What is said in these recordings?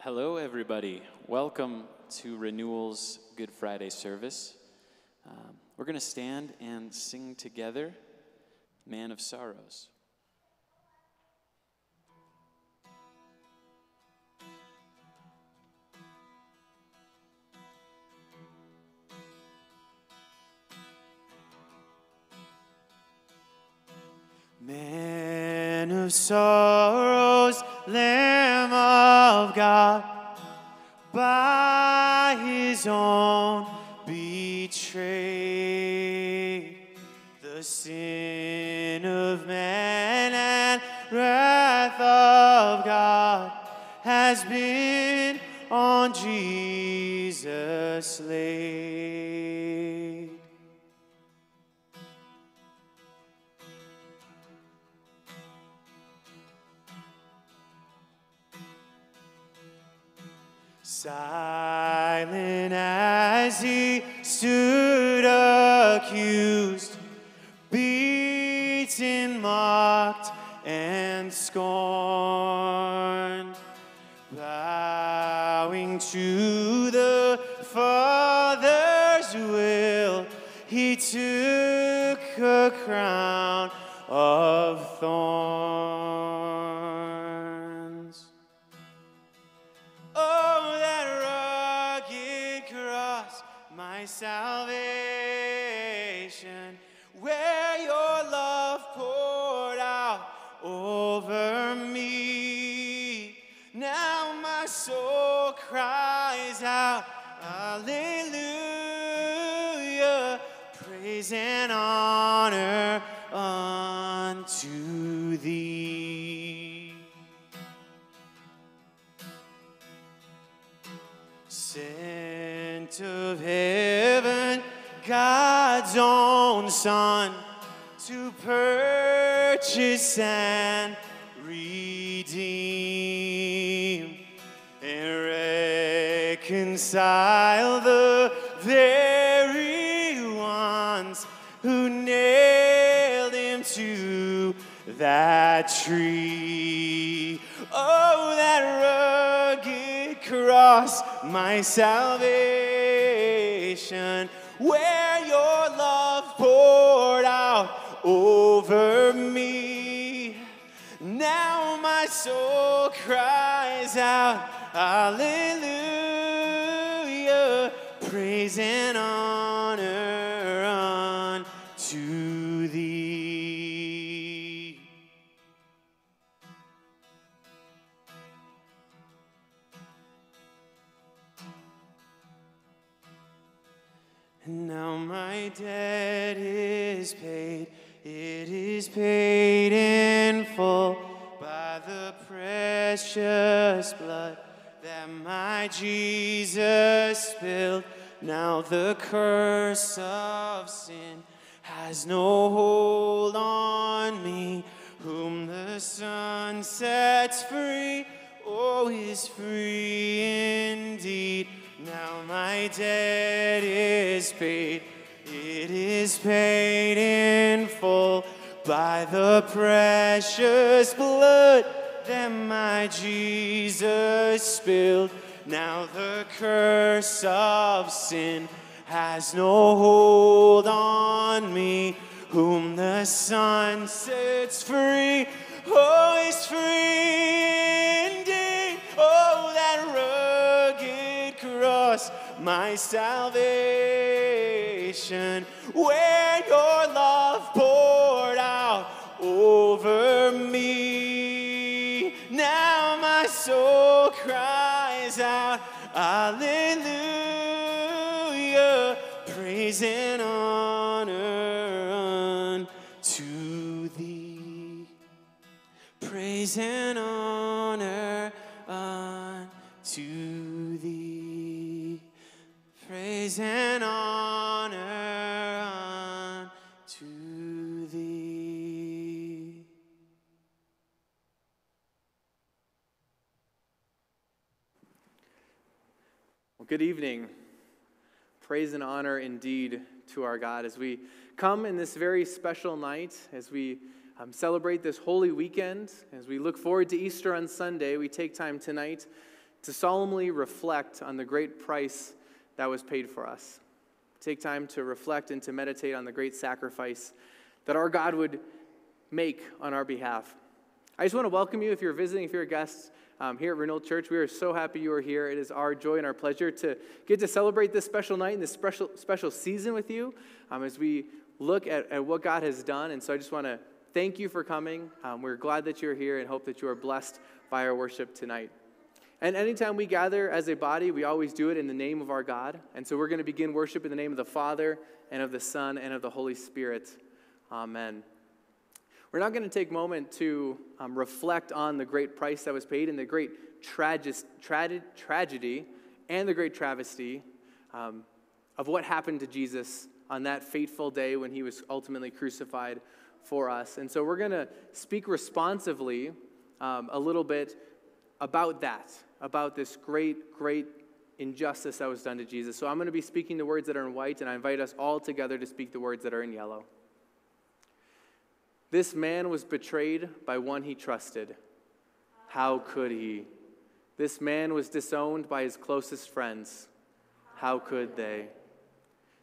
Hello, everybody. Welcome to Renewal's Good Friday service. Um, we're going to stand and sing together Man of Sorrows. Man of sorrows, his own the sin of man and wrath of God has been on Jesus laid. As he stood accused, beaten, mocked, and scorned, bowing to the Father's will, he took a crown of thorns. Now my soul cries out, Hallelujah, praise and honor unto thee. Sent of heaven, God's own Son, to purchase and reconcile the very ones who nailed him to that tree. Oh, that rugged cross, my salvation, where your love poured out over me. Now my soul cries out, Hallelujah, praise and honor unto thee. Now my debt is paid, it is paid in full by the precious blood that my Jesus spilled. Now the curse of sin has no hold on me, whom the Son sets free, oh, is free indeed. Now my debt is paid, it is paid in full by the precious blood that my Jesus spilled. Now the curse of sin has no hold on me, whom the Son sets free. Oh, is free indeed. Oh, that rugged cross, my salvation, where your love poured out over me. Now my soul cries Hallelujah, praise and honor unto thee. Praise and honor unto thee. Praise and good evening. Praise and honor indeed to our God as we come in this very special night, as we um, celebrate this holy weekend, as we look forward to Easter on Sunday. We take time tonight to solemnly reflect on the great price that was paid for us. Take time to reflect and to meditate on the great sacrifice that our God would make on our behalf. I just want to welcome you if you're visiting, if you're a guest um, here at Renewal Church. We are so happy you are here. It is our joy and our pleasure to get to celebrate this special night and this special, special season with you um, as we look at, at what God has done. And so I just want to thank you for coming. Um, we're glad that you're here and hope that you are blessed by our worship tonight. And anytime we gather as a body, we always do it in the name of our God. And so we're going to begin worship in the name of the Father and of the Son and of the Holy Spirit. Amen. We're not going to take a moment to um, reflect on the great price that was paid and the great tragis, tra- tragedy and the great travesty um, of what happened to Jesus on that fateful day when he was ultimately crucified for us. And so we're going to speak responsively um, a little bit about that, about this great, great injustice that was done to Jesus. So I'm going to be speaking the words that are in white, and I invite us all together to speak the words that are in yellow. This man was betrayed by one he trusted. How could he? This man was disowned by his closest friends. How could they?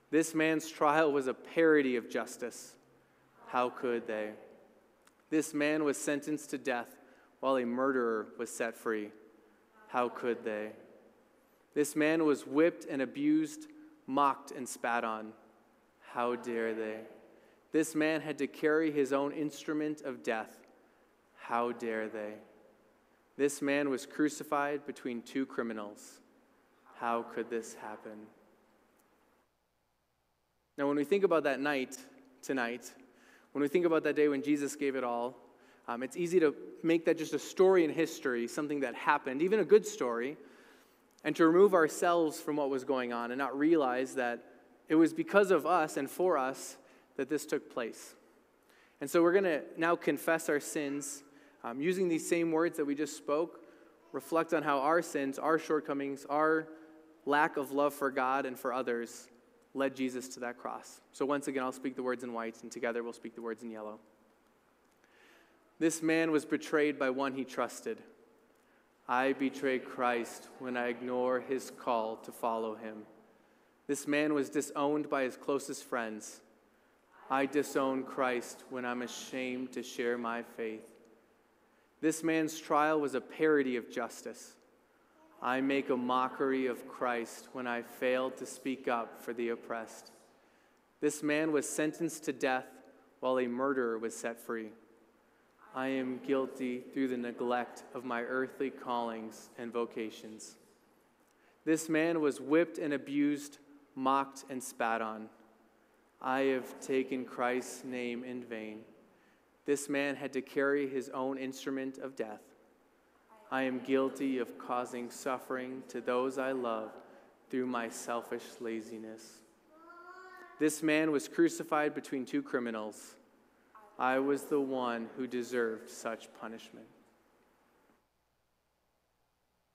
This man's trial was a parody of justice. How could they? This man was sentenced to death while a murderer was set free. How could they? This man was whipped and abused, mocked and spat on. How dare they? This man had to carry his own instrument of death. How dare they? This man was crucified between two criminals. How could this happen? Now, when we think about that night tonight, when we think about that day when Jesus gave it all, um, it's easy to make that just a story in history, something that happened, even a good story, and to remove ourselves from what was going on and not realize that it was because of us and for us that this took place. And so we're going to now confess our sins um, using these same words that we just spoke, reflect on how our sins, our shortcomings, our lack of love for God and for others led Jesus to that cross. So once again, I'll speak the words in white, and together we'll speak the words in yellow. This man was betrayed by one he trusted. I betray Christ when I ignore his call to follow him. This man was disowned by his closest friends. I disown Christ when I'm ashamed to share my faith. This man's trial was a parody of justice. I make a mockery of Christ when I fail to speak up for the oppressed. This man was sentenced to death while a murderer was set free. I am guilty through the neglect of my earthly callings and vocations. This man was whipped and abused, mocked and spat on. I have taken Christ's name in vain. This man had to carry his own instrument of death. I am guilty of causing suffering to those I love through my selfish laziness. This man was crucified between two criminals. I was the one who deserved such punishment.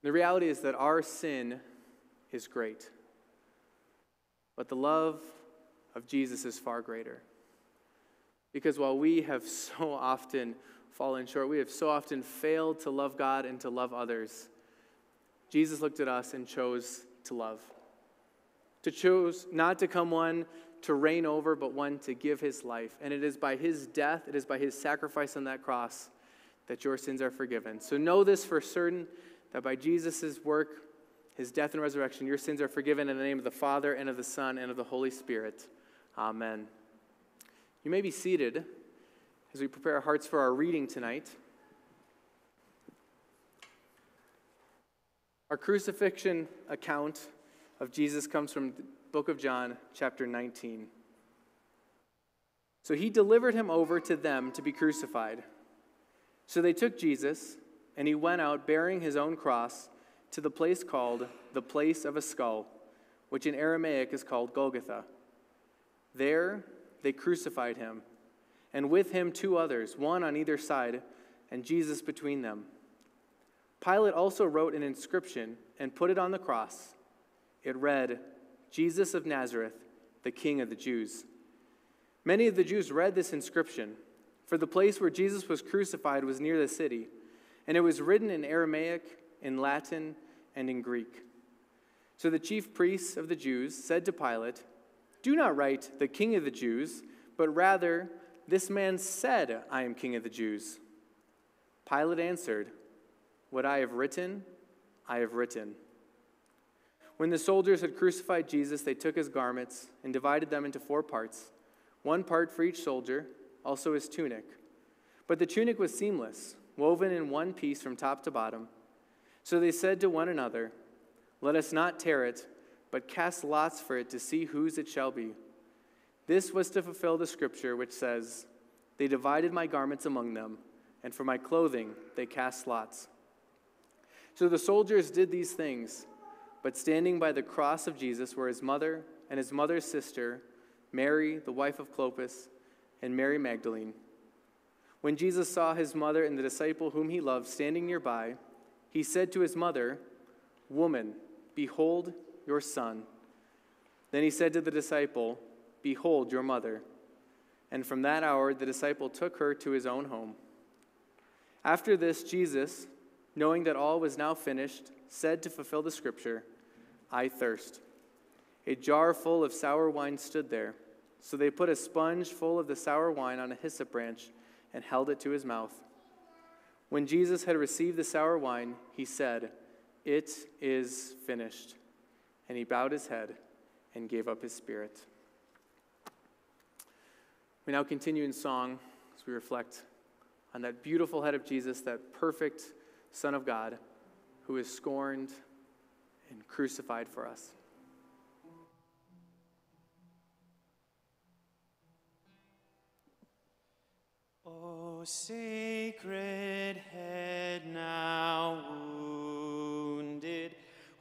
The reality is that our sin is great, but the love of Jesus is far greater. Because while we have so often fallen short, we have so often failed to love God and to love others, Jesus looked at us and chose to love. To choose not to come one to reign over, but one to give his life. And it is by his death, it is by his sacrifice on that cross that your sins are forgiven. So know this for certain that by Jesus' work, his death and resurrection, your sins are forgiven in the name of the Father and of the Son and of the Holy Spirit. Amen. You may be seated as we prepare our hearts for our reading tonight. Our crucifixion account of Jesus comes from the book of John, chapter 19. So he delivered him over to them to be crucified. So they took Jesus, and he went out bearing his own cross to the place called the place of a skull, which in Aramaic is called Golgotha there they crucified him, and with him two others, one on either side, and Jesus between them. Pilate also wrote an inscription and put it on the cross. It read, Jesus of Nazareth, the King of the Jews. Many of the Jews read this inscription, for the place where Jesus was crucified was near the city, and it was written in Aramaic, in Latin, and in Greek. So the chief priests of the Jews said to Pilate, Do not write the King of the Jews, but rather, This man said, I am King of the Jews. Pilate answered, What I have written, I have written. When the soldiers had crucified Jesus, they took his garments and divided them into four parts, one part for each soldier, also his tunic. But the tunic was seamless, woven in one piece from top to bottom. So they said to one another, Let us not tear it, but cast lots for it to see whose it shall be. This was to fulfill the scripture which says, They divided my garments among them, and for my clothing they cast lots. So the soldiers did these things. But standing by the cross of Jesus were his mother and his mother's sister, Mary, the wife of Clopas, and Mary Magdalene. When Jesus saw his mother and the disciple whom he loved standing nearby, he said to his mother, Woman, behold your son. Then he said to the disciple, Behold your mother. And from that hour, the disciple took her to his own home. After this, Jesus, knowing that all was now finished, said to fulfill the scripture, I thirst. A jar full of sour wine stood there. So they put a sponge full of the sour wine on a hyssop branch and held it to his mouth. When Jesus had received the sour wine, he said, It is finished. And he bowed his head and gave up his spirit. We now continue in song as we reflect on that beautiful head of Jesus, that perfect Son of God who is scorned and crucified for us. O sacred head now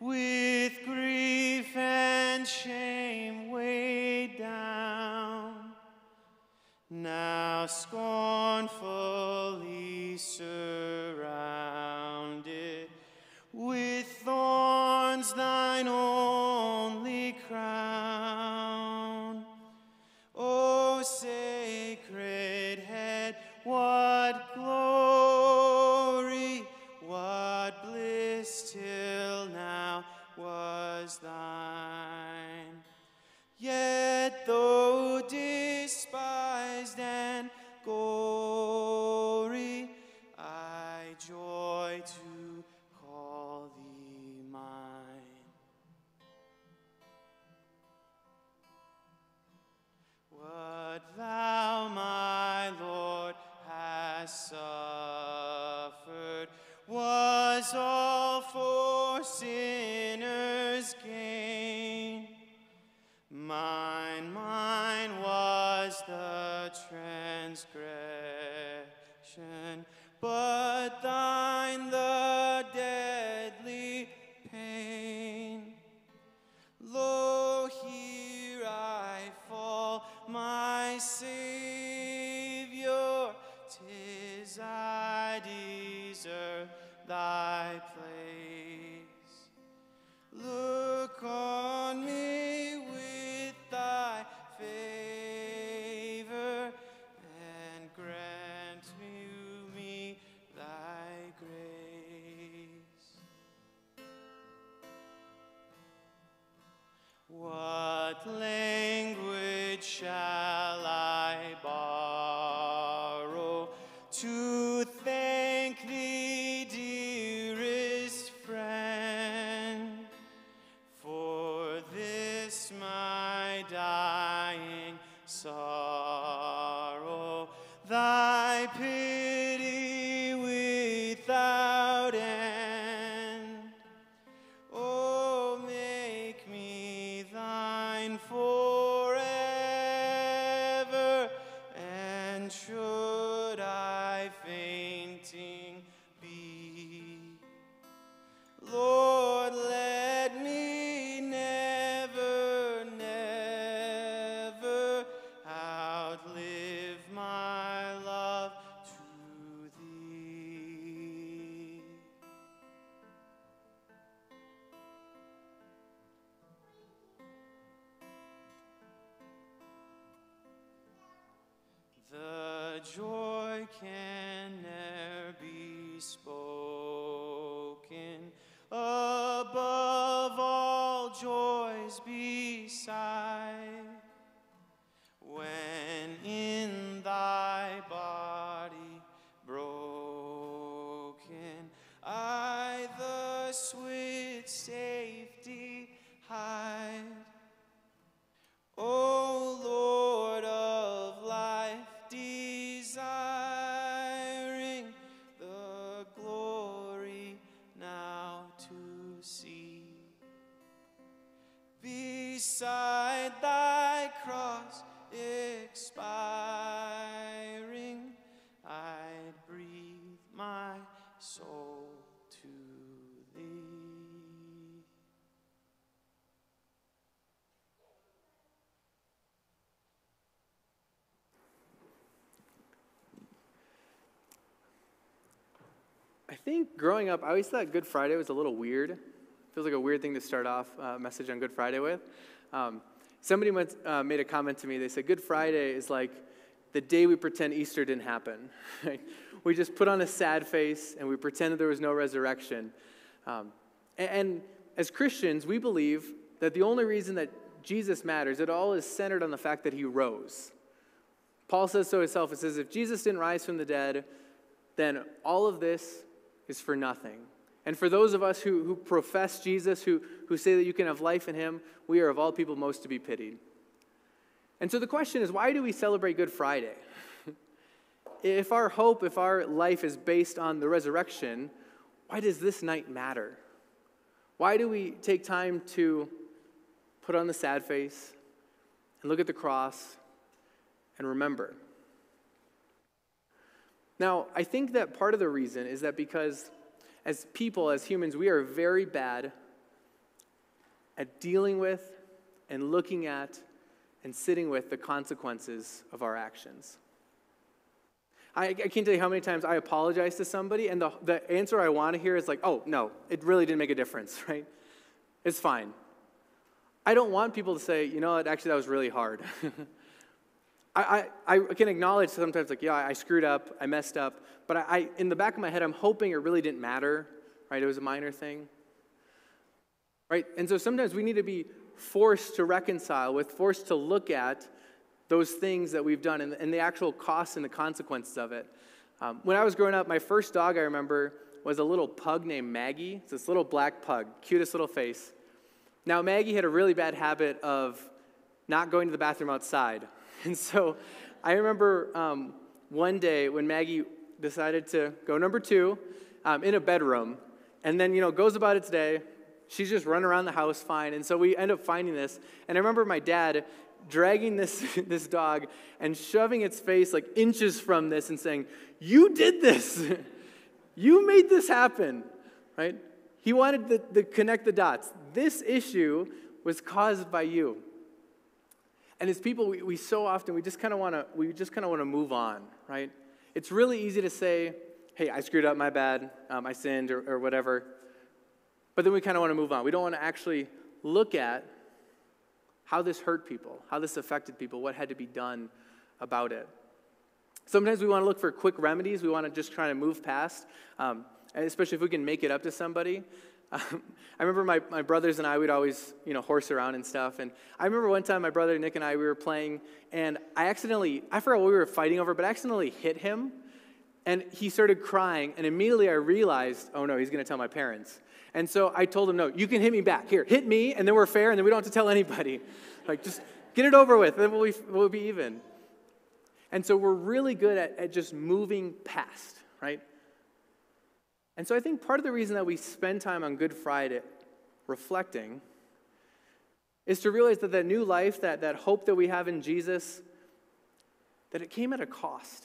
with grief and shame weighed down, now scornfully surrounded with thorns thine only crown. Joys beside. Beside thy cross expiring, I'd breathe my soul to thee. I think growing up, I always thought Good Friday was a little weird. Feels like a weird thing to start off a message on Good Friday with. Um, somebody went, uh, made a comment to me. They said, Good Friday is like the day we pretend Easter didn't happen. We just put on a sad face and we pretend that there was no resurrection. Um, and, and as Christians, we believe that the only reason that Jesus matters, it all is centered on the fact that he rose. Paul says so himself. It says, if Jesus didn't rise from the dead, then all of this is for nothing. And for those of us who, who profess Jesus, who, who say that you can have life in him, we are of all people most to be pitied. And so the question is why do we celebrate Good Friday? if our hope, if our life is based on the resurrection, why does this night matter? Why do we take time to put on the sad face and look at the cross and remember? Now, I think that part of the reason is that because as people, as humans, we are very bad at dealing with and looking at and sitting with the consequences of our actions. I, I, can't tell you how many times I apologize to somebody, and the, the answer I want to hear is like, oh, no, it really didn't make a difference, right? It's fine. I don't want people to say, you know what, actually, that was really hard. I, I, I can acknowledge sometimes, like, yeah, I screwed up, I messed up, but I, I, in the back of my head, I'm hoping it really didn't matter, right? It was a minor thing. Right? And so sometimes we need to be forced to reconcile with, forced to look at those things that we've done and, and the actual costs and the consequences of it. Um, when I was growing up, my first dog I remember was a little pug named Maggie. It's this little black pug, cutest little face. Now, Maggie had a really bad habit of not going to the bathroom outside. And so I remember um, one day when Maggie decided to go number two um, in a bedroom, and then, you know, goes about its day. She's just running around the house fine. And so we end up finding this. And I remember my dad dragging this, this dog and shoving its face like inches from this and saying, You did this. you made this happen, right? He wanted to, to connect the dots. This issue was caused by you. And as people, we, we so often, we just kind of want to, we just kind of want to move on, right? It's really easy to say, hey, I screwed up, my bad, um, I sinned, or, or whatever. But then we kind of want to move on. We don't want to actually look at how this hurt people, how this affected people, what had to be done about it. Sometimes we want to look for quick remedies. We want to just try to move past, um, especially if we can make it up to somebody. Um, I remember my, my brothers and I would always, you know, horse around and stuff. And I remember one time my brother Nick and I, we were playing, and I accidentally, I forgot what we were fighting over, but I accidentally hit him. And he started crying, and immediately I realized, oh no, he's going to tell my parents. And so I told him, no, you can hit me back. Here, hit me, and then we're fair, and then we don't have to tell anybody. Like, just get it over with, then we'll be, we'll be even. And so we're really good at, at just moving past, right? And so I think part of the reason that we spend time on Good Friday reflecting is to realize that that new life, that, that hope that we have in Jesus, that it came at a cost.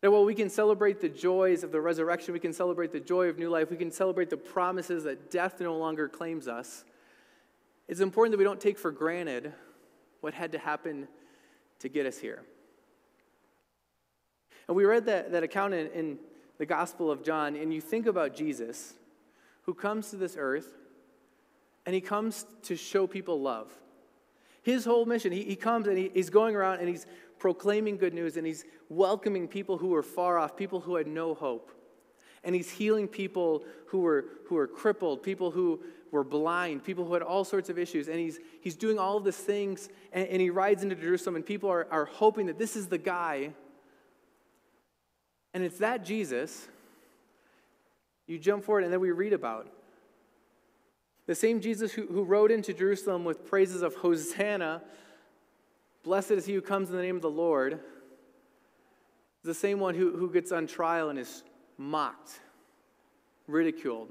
That while we can celebrate the joys of the resurrection, we can celebrate the joy of new life, we can celebrate the promises that death no longer claims us, it's important that we don't take for granted what had to happen to get us here. And we read that, that account in, in the Gospel of John, and you think about Jesus, who comes to this earth, and he comes to show people love. His whole mission, he, he comes and he, he's going around and he's proclaiming good news and he's welcoming people who were far off, people who had no hope. And he's healing people who were, who were crippled, people who were blind, people who had all sorts of issues. And he's, he's doing all of these things, and, and he rides into Jerusalem, and people are, are hoping that this is the guy. And it's that Jesus you jump forward, and then we read about. The same Jesus who, who rode into Jerusalem with praises of Hosanna, blessed is he who comes in the name of the Lord, the same one who, who gets on trial and is mocked, ridiculed.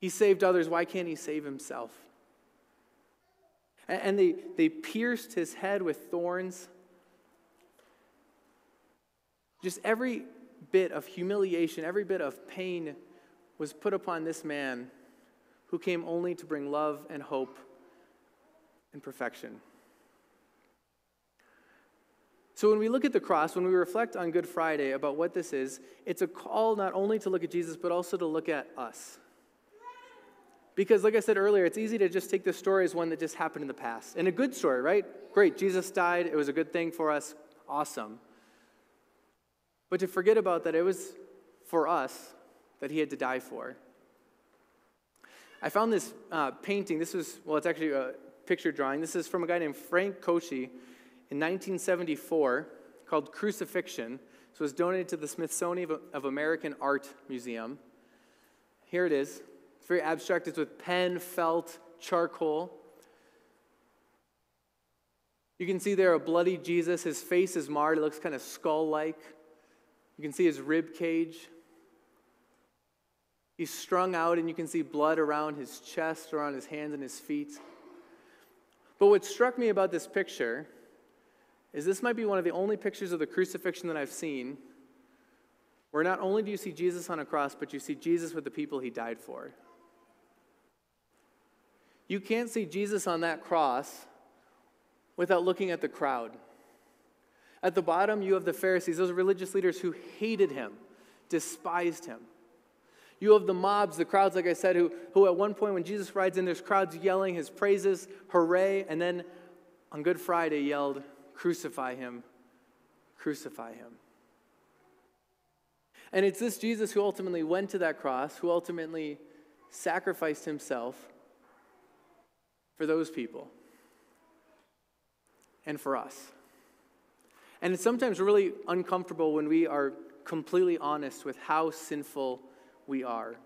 He saved others. Why can't he save himself? And, and they, they pierced his head with thorns. Just every bit of humiliation, every bit of pain was put upon this man who came only to bring love and hope and perfection. So, when we look at the cross, when we reflect on Good Friday about what this is, it's a call not only to look at Jesus, but also to look at us. Because, like I said earlier, it's easy to just take this story as one that just happened in the past. And a good story, right? Great, Jesus died, it was a good thing for us, awesome. But to forget about that, it was for us that he had to die for. I found this uh, painting. This was, well, it's actually a picture drawing. This is from a guy named Frank Koci in 1974 called Crucifixion. So it was donated to the Smithsonian of American Art Museum. Here it is. It's very abstract. It's with pen, felt, charcoal. You can see there a bloody Jesus. His face is marred. It looks kind of skull like. You can see his rib cage. He's strung out, and you can see blood around his chest, around his hands and his feet. But what struck me about this picture is this might be one of the only pictures of the crucifixion that I've seen where not only do you see Jesus on a cross, but you see Jesus with the people he died for. You can't see Jesus on that cross without looking at the crowd. At the bottom, you have the Pharisees, those religious leaders who hated him, despised him. You have the mobs, the crowds, like I said, who, who at one point when Jesus rides in, there's crowds yelling his praises, hooray, and then on Good Friday yelled, Crucify him, crucify him. And it's this Jesus who ultimately went to that cross, who ultimately sacrificed himself for those people and for us. And it's sometimes really uncomfortable when we are completely honest with how sinful we are.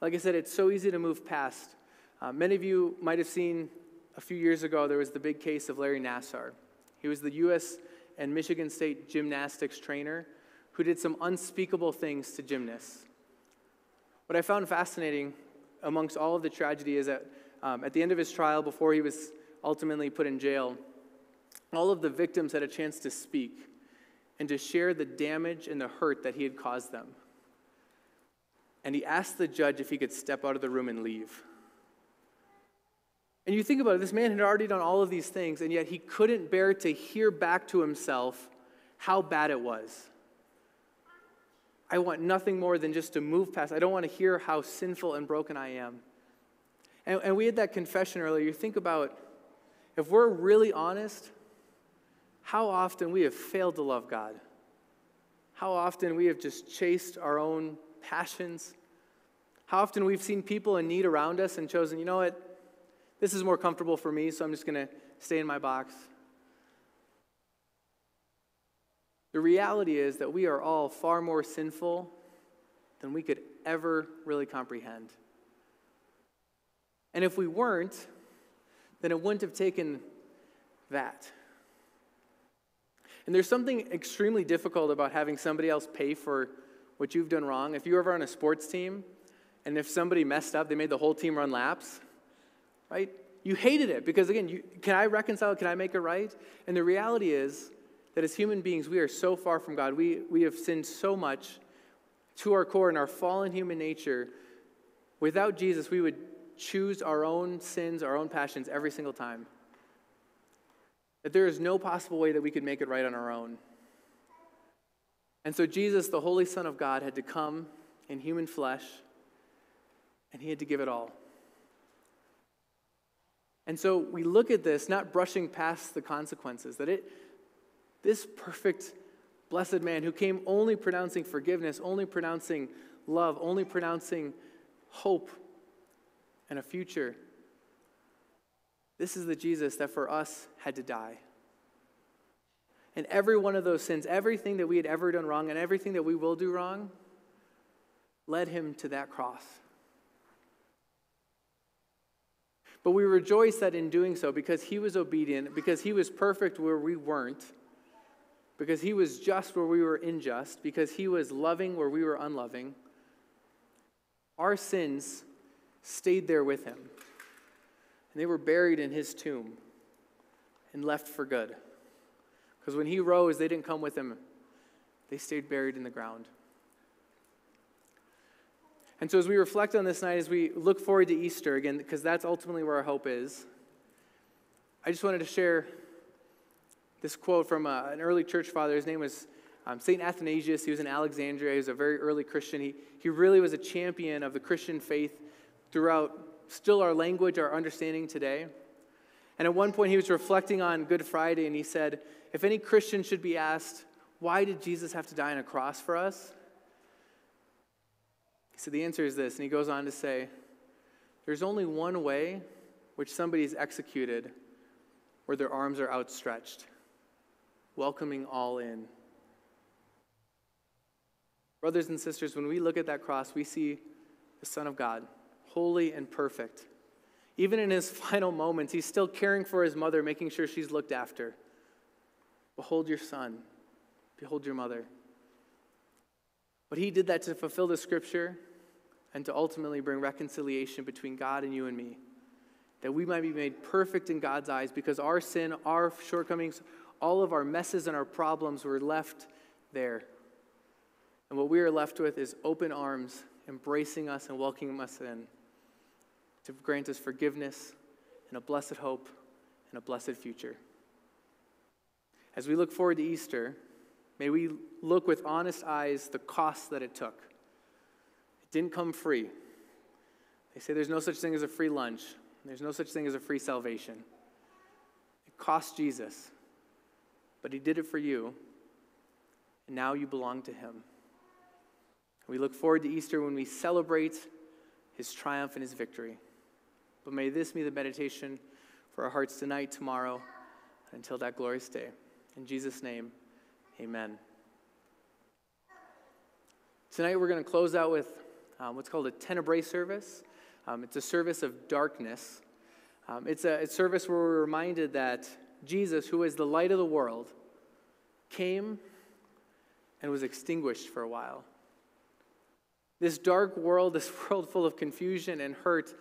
Like I said, it's so easy to move past. Uh, many of you might have seen a few years ago, there was the big case of Larry Nassar. He was the U.S. and Michigan State gymnastics trainer who did some unspeakable things to gymnasts. What I found fascinating amongst all of the tragedy is that um, at the end of his trial, before he was ultimately put in jail, all of the victims had a chance to speak and to share the damage and the hurt that he had caused them. And he asked the judge if he could step out of the room and leave. And you think about it, this man had already done all of these things, and yet he couldn't bear to hear back to himself how bad it was. I want nothing more than just to move past. I don't want to hear how sinful and broken I am. And, and we had that confession earlier. You think about if we're really honest, how often we have failed to love God. How often we have just chased our own passions. How often we've seen people in need around us and chosen, you know what, this is more comfortable for me, so I'm just going to stay in my box. The reality is that we are all far more sinful than we could ever really comprehend. And if we weren't, then it wouldn't have taken that. And there's something extremely difficult about having somebody else pay for what you've done wrong. If you were ever on a sports team and if somebody messed up, they made the whole team run laps, right? You hated it because, again, you, can I reconcile? Can I make it right? And the reality is that as human beings, we are so far from God. We, we have sinned so much to our core in our fallen human nature. Without Jesus, we would choose our own sins, our own passions every single time. That there is no possible way that we could make it right on our own. And so, Jesus, the Holy Son of God, had to come in human flesh, and he had to give it all. And so we look at this not brushing past the consequences, that it, this perfect Blessed man who came only pronouncing forgiveness, only pronouncing love, only pronouncing hope and a future. This is the Jesus that for us had to die. And every one of those sins, everything that we had ever done wrong and everything that we will do wrong, led him to that cross. But we rejoice that in doing so, because he was obedient, because he was perfect where we weren't, because he was just where we were unjust, because he was loving where we were unloving, our sins stayed there with him. And they were buried in his tomb and left for good. Because when he rose, they didn't come with him, they stayed buried in the ground. And so, as we reflect on this night, as we look forward to Easter again, because that's ultimately where our hope is, I just wanted to share this quote from uh, an early church father. His name was um, St. Athanasius. He was in Alexandria. He was a very early Christian. He, he really was a champion of the Christian faith throughout still our language, our understanding today. And at one point, he was reflecting on Good Friday, and he said, If any Christian should be asked, why did Jesus have to die on a cross for us? He said, The answer is this. And he goes on to say, There's only one way which somebody is executed where their arms are outstretched, welcoming all in. Brothers and sisters, when we look at that cross, we see the Son of God, holy and perfect. Even in his final moments, he's still caring for his mother, making sure she's looked after. Behold your son. Behold your mother. But he did that to fulfill the scripture and to ultimately bring reconciliation between God and you and me. That we might be made perfect in God's eyes because our sin, our shortcomings, all of our messes and our problems were left there. And what we are left with is open arms, embracing us and welcoming us in to grant us forgiveness and a blessed hope and a blessed future. As we look forward to Easter, may we look with honest eyes the cost that it took. It didn't come free. They say there's no such thing as a free lunch, there's no such thing as a free salvation. It cost Jesus, but He did it for you, and now you belong to Him. We look forward to Easter when we celebrate His triumph and His victory. But may this be the meditation for our hearts tonight, tomorrow, until that glorious day. In Jesus' name, amen. Tonight we're going to close out with um, what's called a tenebrae service. Um, it's a service of darkness. Um, it's a, a service where we're reminded that Jesus, who is the light of the world, came and was extinguished for a while. This dark world, this world full of confusion and hurt,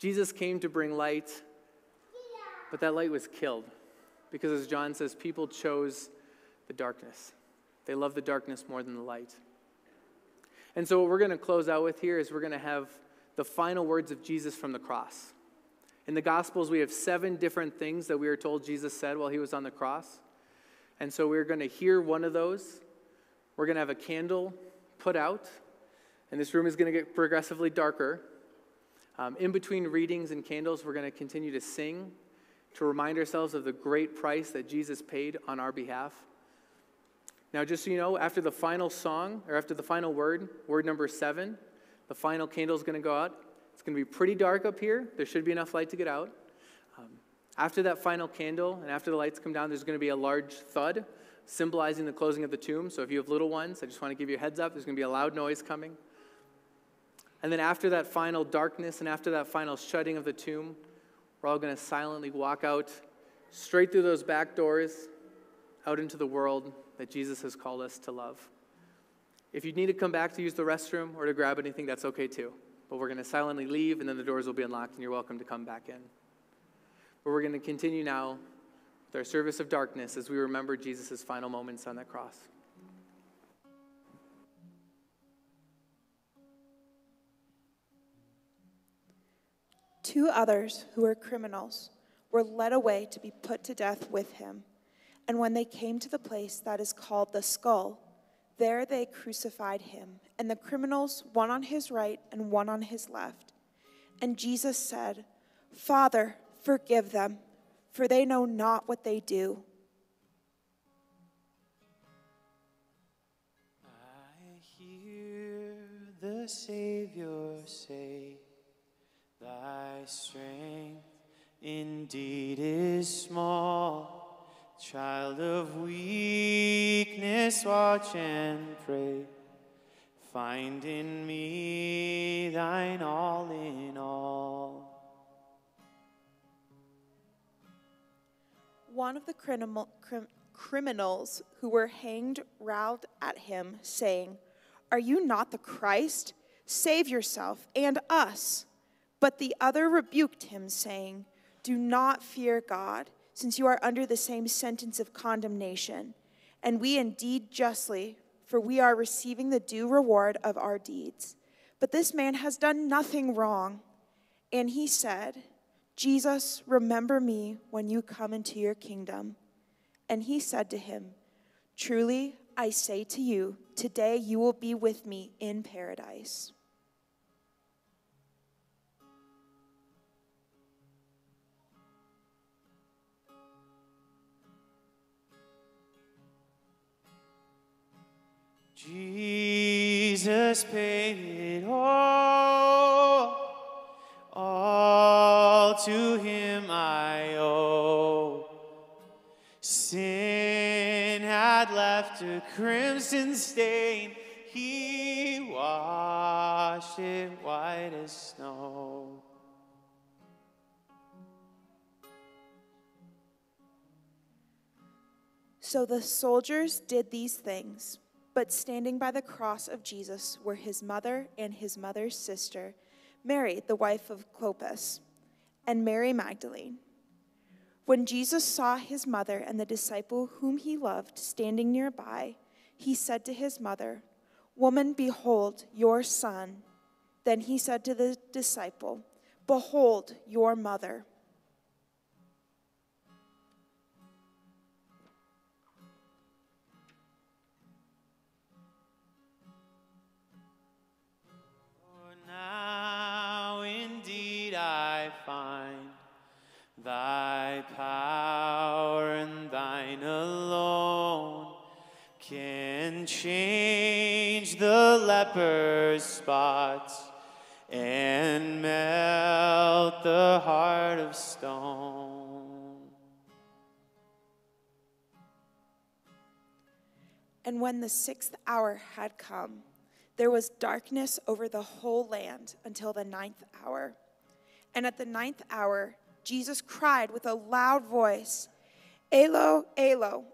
Jesus came to bring light, but that light was killed. Because as John says, people chose the darkness. They love the darkness more than the light. And so, what we're going to close out with here is we're going to have the final words of Jesus from the cross. In the Gospels, we have seven different things that we are told Jesus said while he was on the cross. And so, we're going to hear one of those. We're going to have a candle put out, and this room is going to get progressively darker. Um, in between readings and candles, we're going to continue to sing to remind ourselves of the great price that Jesus paid on our behalf. Now, just so you know, after the final song, or after the final word, word number seven, the final candle is going to go out. It's going to be pretty dark up here. There should be enough light to get out. Um, after that final candle, and after the lights come down, there's going to be a large thud symbolizing the closing of the tomb. So if you have little ones, I just want to give you a heads up. There's going to be a loud noise coming. And then after that final darkness and after that final shutting of the tomb, we're all going to silently walk out straight through those back doors out into the world that Jesus has called us to love. If you need to come back to use the restroom or to grab anything, that's okay too. But we're going to silently leave, and then the doors will be unlocked, and you're welcome to come back in. But we're going to continue now with our service of darkness as we remember Jesus' final moments on that cross. Two others, who were criminals, were led away to be put to death with him. And when they came to the place that is called the skull, there they crucified him, and the criminals, one on his right and one on his left. And Jesus said, Father, forgive them, for they know not what they do. I hear the Savior say, Thy strength indeed is small. Child of weakness, watch and pray. Find in me thine all in all. One of the criminal, crim, criminals who were hanged railed at him, saying, Are you not the Christ? Save yourself and us. But the other rebuked him, saying, Do not fear God, since you are under the same sentence of condemnation. And we indeed justly, for we are receiving the due reward of our deeds. But this man has done nothing wrong. And he said, Jesus, remember me when you come into your kingdom. And he said to him, Truly, I say to you, today you will be with me in paradise. Jesus paid it all, all to him I owe. Sin had left a crimson stain, he washed it white as snow. So the soldiers did these things, but standing by the cross of Jesus were his mother and his mother's sister, Mary, the wife of Clopas, and Mary Magdalene. When Jesus saw his mother and the disciple whom he loved standing nearby, he said to his mother, Woman, behold your son. Then he said to the disciple, Behold your mother. Now indeed I find thy power and thine alone can change the leper's spots and melt the heart of stone. And when the sixth hour had come, there was darkness over the whole land until the ninth hour. And at the ninth hour, Jesus cried with a loud voice, Elo, Elo,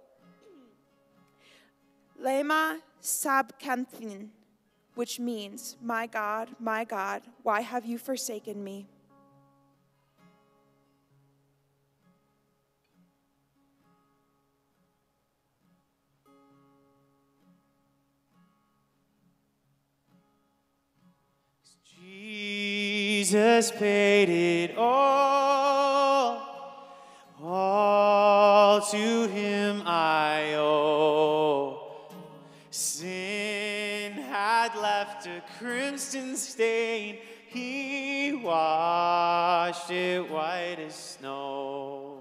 lema sabachthani, which means, My God, my God, why have you forsaken me? Jesus paid it all, all to him I owe. Sin had left a crimson stain, he washed it white as snow.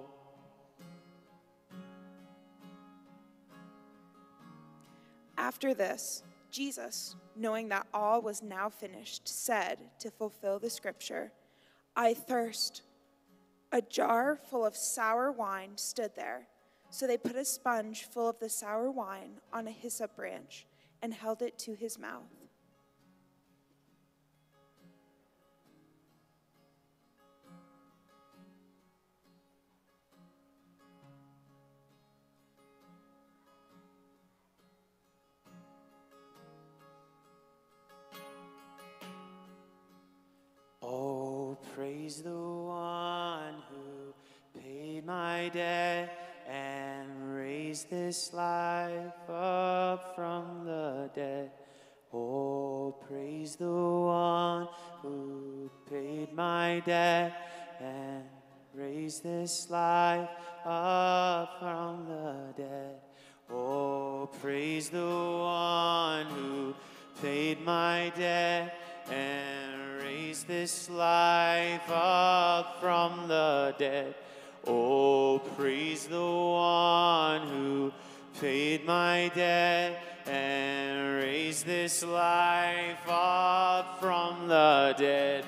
After this, Jesus, knowing that all was now finished, said to fulfill the scripture, I thirst. A jar full of sour wine stood there. So they put a sponge full of the sour wine on a hyssop branch and held it to his mouth. Praise the one who paid my debt and raised this life up from the dead. Oh, praise the one who paid my debt and raised this life up from the dead. Oh, praise the one who paid my debt and raised this life up from the dead. Oh, praise the one who paid my debt and raised this life up from the dead.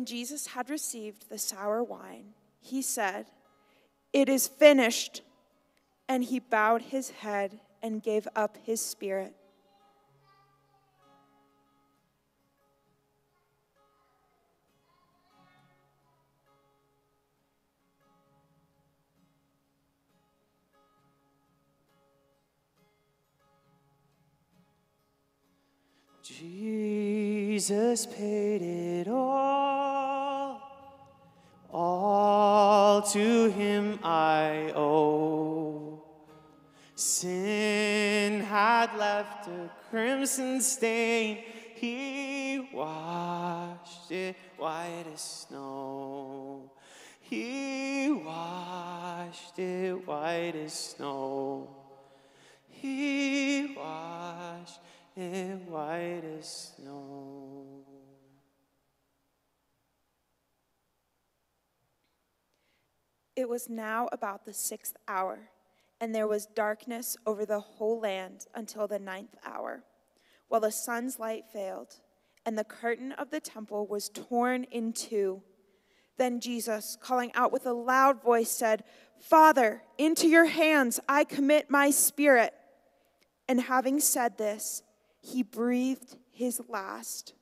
When Jesus had received the sour wine, he said, It is finished. And he bowed his head and gave up his spirit. Jesus paid it all. To him I owe. Sin had left a crimson stain. He washed it white as snow. He washed it white as snow. He washed it white as snow. It was now about the sixth hour, and there was darkness over the whole land until the ninth hour, while the sun's light failed, and the curtain of the temple was torn in two. Then Jesus, calling out with a loud voice, said, Father, into your hands I commit my spirit. And having said this, he breathed his last.